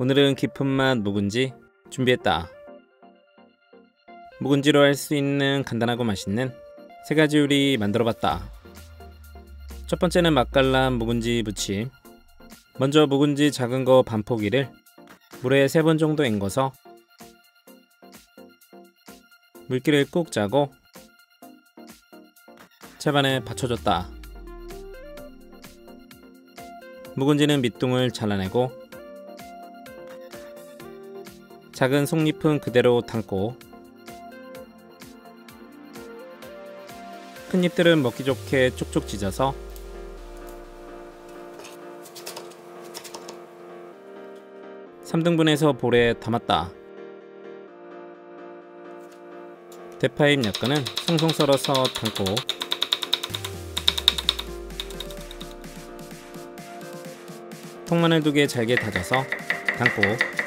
오늘은 깊은 맛 묵은지 준비했다. 묵은지로 할 수 있는 간단하고 맛있는 세 가지 요리 만들어 봤다. 첫 번째는 맛깔난 묵은지 부침. 먼저 묵은지 작은 거 반 포기를 물에 세 번 정도 헹궈서 물기를 꾹 짜고 채반에 받쳐줬다. 묵은지는 밑둥을 잘라내고 작은 속잎은 그대로 담고 큰 잎들은 먹기 좋게 쪽쪽 찢어서 삼등분해서 볼에 담았다. 대파잎 약간은 송송 썰어서 담고 통마늘 두 개 잘게 다져서 담고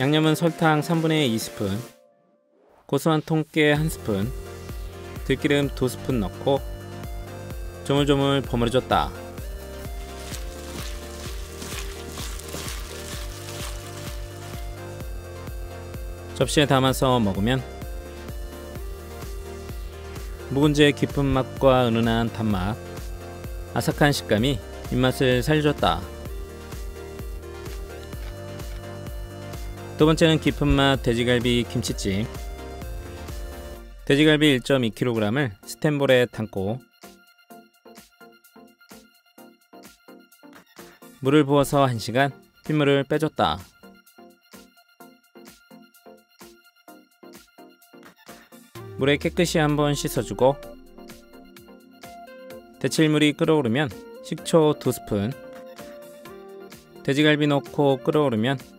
양념은 설탕 3분의 2스푼 고소한 통깨 1스푼 들기름 2스푼 넣고 조물조물 버무려줬다. 접시에 담아서 먹으면 묵은지의 깊은 맛과 은은한 단맛, 아삭한 식감이 입맛을 살려줬다. 두 번째는 깊은 맛 돼지갈비 김치찜. 돼지갈비 1.2kg을 스텐볼에 담고 물을 부어서 1시간 핏물을 빼줬다. 물에 깨끗이 한번 씻어주고 데칠물이 끓어오르면 식초 2스푼 돼지갈비 넣고 끓어오르면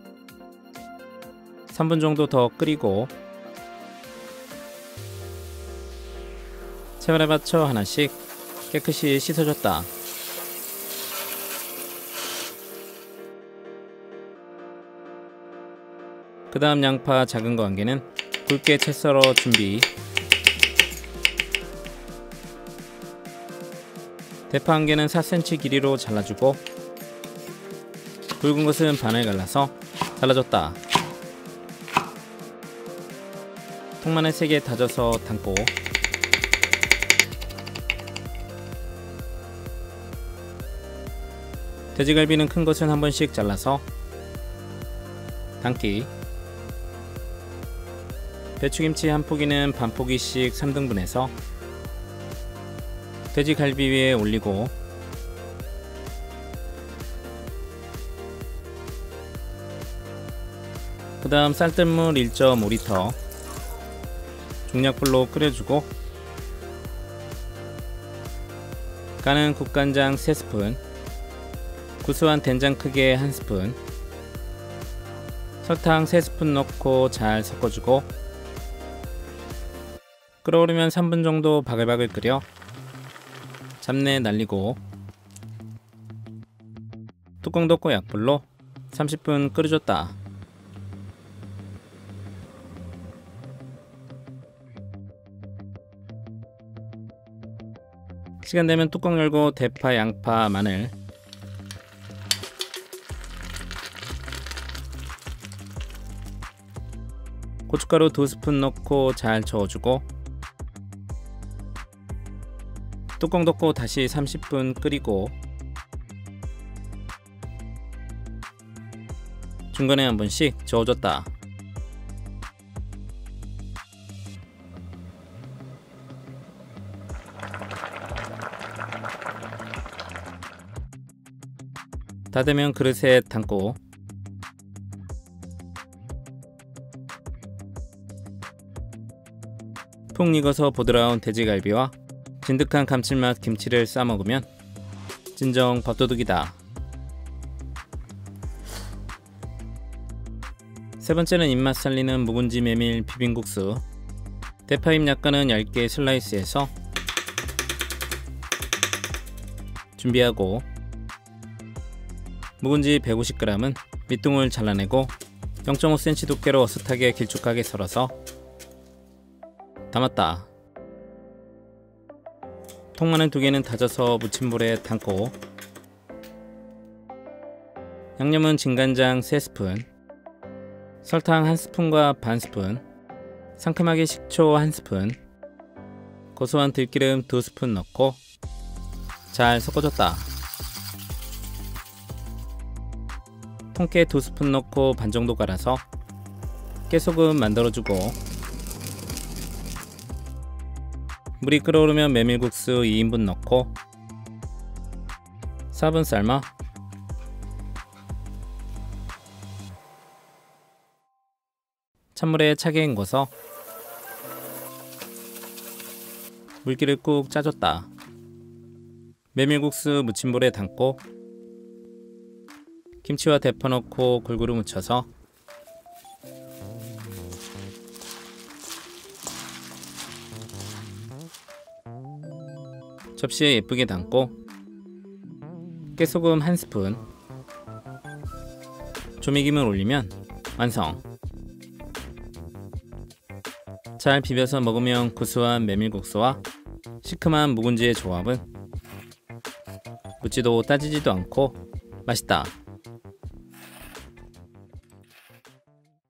3분 정도 더 끓이고 채반에 받쳐 하나씩 깨끗이 씻어줬다. 그 다음 양파 작은 거 한 개는 굵게 채 썰어 준비 대파 한 개는 4cm 길이로 잘라주고 굵은 것은 반을 갈라서 잘라줬다 통마늘 3개 다져서 담고. 돼지갈비는 큰 것은 한 번씩 잘라서 담기. 배추김치 한 포기는 반 포기씩 3등분해서 돼지갈비 위에 올리고. 그 다음 쌀뜨물 1.5리터 중약불로 끓여주고 까는 국간장 3스푼 구수한 된장 크게 1스푼 설탕 3스푼 넣고 잘 섞어주고 끓어오르면 3분 정도 바글바글 끓여 잡내 날리고 뚜껑 덮고 약불로 30분 끓여줬다. 시간 되면 뚜껑 열고 대파, 양파, 마늘 고춧가루 2스푼 넣고 잘 저어주고 뚜껑 덮고 다시 30분 끓이고 중간에 한 번씩 저어줬다. 다 되면 그릇에 담고 푹 익어서 부드러운 돼지갈비와 진득한 감칠맛 김치를 싸 먹으면 진정 밥도둑이다. 세 번째는 입맛 살리는 묵은지 메밀 비빔국수. 대파잎 약간은 얇게 슬라이스해서 준비하고 묵은지 150g은 밑둥을 잘라내고 0.5cm 두께로 어슷하게 길쭉하게 썰어서 담았다. 통마늘 두 개는 다져서 무침볼에 담고 양념은 진간장 3스푼 설탕 1스푼과 반 스푼 상큼하게 식초 1스푼 고소한 들기름 2스푼 넣고 잘 섞어줬다 통깨 2스푼 넣고 반 정도 갈아서 깨소금 만들어주고 물이 끓어오르면 메밀국수 2인분 넣고 4분 삶아 찬물에 차게 헹궈서 물기를 꾹 짜줬다. 메밀국수 무침볼에 담고 김치와 대파 넣고 골고루 묻혀서 접시에 예쁘게 담고 깨소금 한 스푼 조미김을 올리면 완성. 잘 비벼서 먹으면 구수한 메밀국수와 시큼한 묵은지의 조합은 묻지도 따지지도 않고 맛있다